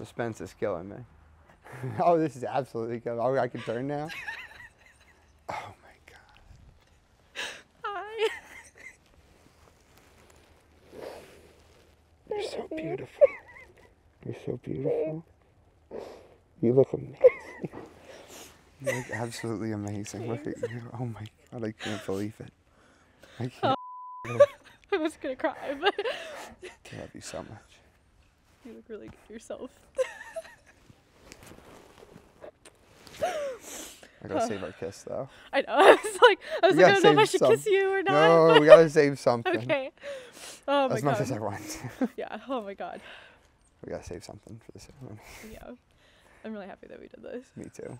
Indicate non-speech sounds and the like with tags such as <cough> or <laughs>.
Suspense is killing me. <laughs> oh, this is absolutely good. Oh, I can turn now. <laughs> Oh my god. Hi. You're so beautiful. You're so beautiful. You look amazing. You look absolutely amazing. Look at you. Oh my god, I can't believe it. I can't. Oh. <laughs> I was gonna cry, but I love you so much. You look really good yourself. I gotta save our kiss though. I know. <laughs> I was like, I was We like, I don't know if I should some. kiss you or not. No, we gotta save <laughs> something. okay. Oh my As god. much as I want. Yeah. Oh my god. We gotta save something for the ceremony. Yeah. I'm really happy that we did this. Me too.